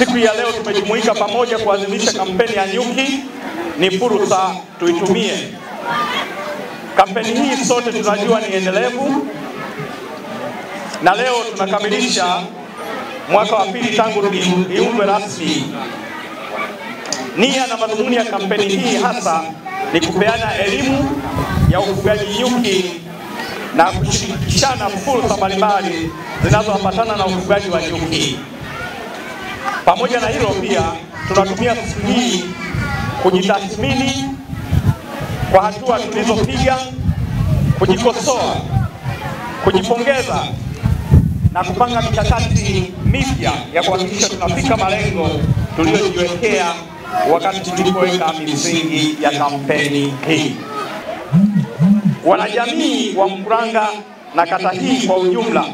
siku ya leo tumejumuika pamoja kuadhimisha kampeni ya nyuki. Ni fursa tuitumie. Kampeni hii sote tunajua ni endelevu, na leo tunakamilisha mwaka wa pili tangu iundwe rasmi. Nia na madhumuni ya kampeni hii hasa ni kupeana elimu ya ufugaji nyuki na kushirikishana fursa mbalimbali zinazoambatana na ufugaji wa nyuki. Pamoja na hilo, pia tunatumia siku hii kujitathmini kwa hatua tulizopiga, kujikosoa, kujipongeza na kupanga mikakati mipya ya kuhakikisha tunafika malengo tuliyojiwekea wakati tulipoweka misingi ya kampeni hii. Wanajamii wa Mkuranga na kata hii kwa ujumla,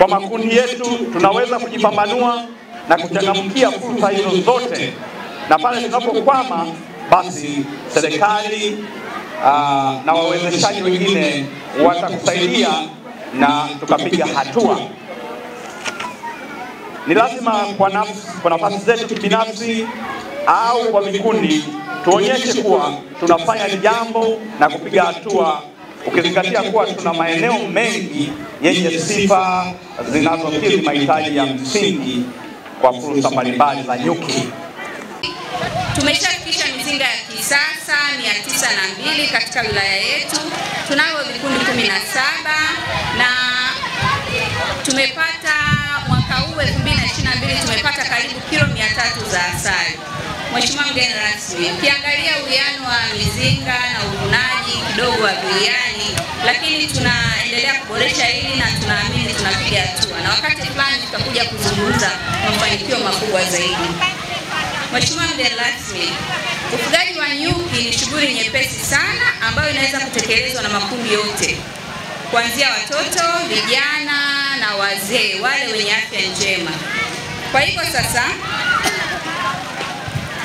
kwa makundi yetu tunaweza kujipambanua na kuchangamkia fursa hizo zote, na pale tunapokwama, basi serikali uh, na wawezeshaji wengine watakusaidia na tukapiga hatua. Ni lazima kwa nafsi, kwa nafasi zetu kibinafsi au kwa vikundi tuonyeshe kuwa tunafanya jambo na kupiga hatua, ukizingatia kuwa tuna maeneo mengi yenye sifa zinazokidhi mahitaji ya msingi kwa fursa mbalimbali za nyuki. Tumeshafikisha mizinga ya kisasa mia tisa na mbili katika wilaya yetu. Tunavyo vikundi kumi na saba na tumepata mwaka huu 2022 tumepata karibu kilo mia tatu za asali. Mheshimiwa mgeni rasmi, ukiangalia uwiano wa mizinga na uvunaji kidogo wa biliani, lakini tunaendelea kuboresha hili na tunaamini tunapiga hatua, na wakati fulani tutakuja kuzungumza mafanikio makubwa zaidi. Mheshimiwa mgeni rasmi, ufugaji wa nyuki ni shughuli nyepesi sana ambayo inaweza kutekelezwa na makundi yote kuanzia watoto, vijana na wazee, wale wenye afya njema. Kwa hivyo sasa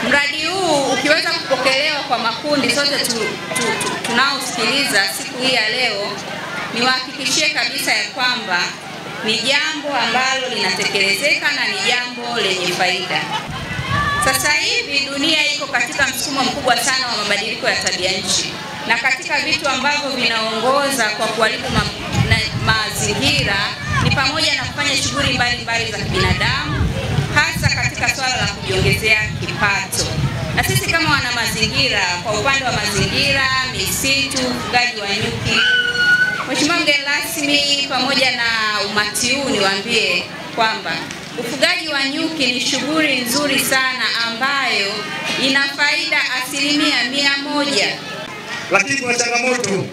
mradi huu ukiweza kupokelewa kwa makundi sote tu, tu, tu, tunaosikiliza siku hii ya leo, niwahakikishie kabisa ya kwamba ni jambo ambalo linatekelezeka na ni jambo lenye faida. Sasa hivi dunia iko katika msukumo mkubwa sana wa mabadiliko ya tabia nchi, na katika vitu ambavyo vinaongoza kwa kuharibu ma, mazingira ni pamoja na kufanya shughuli mbalimbali za kibinadamu hasa katika swala la kujiongezea kipato. Na sisi kama wana mazingira, kwa upande wa mazingira, misitu, ufugaji wa nyuki, Mheshimiwa mgeni rasmi, pamoja na umati huu niwaambie kwamba ufugaji wa nyuki ni shughuli nzuri sana ambayo ina faida asilimia mia moja. Lakini kuna changamoto,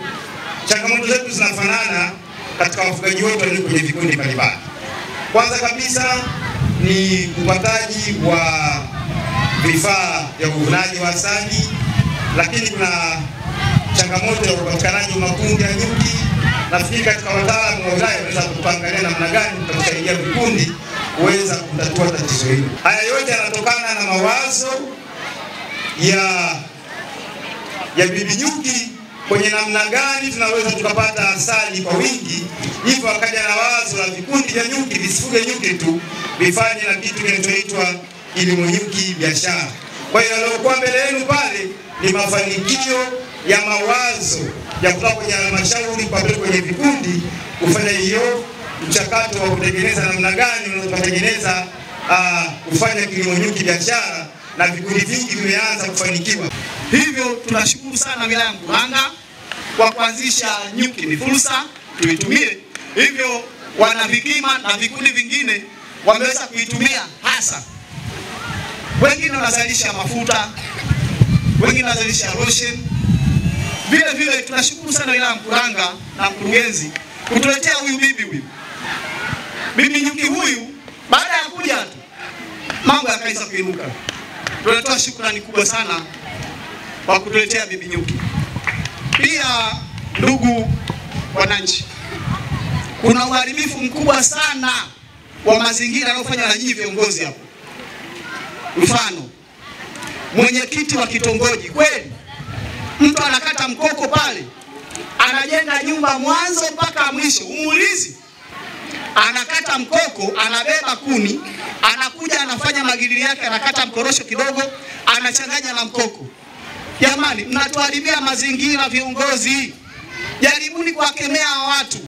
changamoto zetu zinafanana katika wafugaji wote walio kwenye vikundi mbalimbali. Kwanza kabisa ni upataji wa vifaa vya uvunaji wa asali, lakini kuna changamoto ya upatikanaji wa makundi ya nyuki. Nafikiri katika wataalamu wa wilaya wanaweza kutuangalia namna gani tutakusaidia vikundi kuweza kutatua tatizo hili. Haya yote yanatokana na mawazo ya ya bibi nyuki kwenye namna gani tunaweza tukapata asali kwa wingi, hivyo akaja na wazo la vikundi vya nyuki visifuge nyuki tu, vifanye na kitu kinachoitwa kilimo nyuki biashara. Kwa hiyo yaliyokuwa mbele yenu pale ni mafanikio ya mawazo ya kutoka kwenye halmashauri kwa kwenye vikundi kufanya hiyo mchakato wa kutengeneza namna gani unaweza kutengeneza uh, kufanya kilimo nyuki biashara, na vikundi vingi vimeanza kufanikiwa. Hivyo tunashukuru sana Milango Anga kwa kuanzisha nyuki, ni fursa tuitumie. Hivyo wana vikima na vikundi vingine wameweza kuitumia, hasa wengine wanazalisha mafuta, wengine wanazalisha lotion. Vile vile tunashukuru sana ya Mkuranga na mkurugenzi kutuletea huyu bibi huyu bibi nyuki huyu, baada ya kuja tu mambo yakaanza kuinuka. Tunatoa shukrani kubwa sana kwa kutuletea bibi nyuki. Pia ndugu wananchi, kuna uharibifu mkubwa sana wa mazingira yanayofanywa na nyinyi viongozi hapo. Mfano, mwenyekiti wa kitongoji, kweli mtu anakata mkoko pale, anajenga nyumba mwanzo mpaka mwisho, umuulizi anakata mkoko, anabeba kuni, anakuja anafanya magilili yake, anakata mkorosho kidogo, anachanganya na mkoko. Jamani, mnatuharibia mazingira viongozi. Jaribuni kuwakemea watu.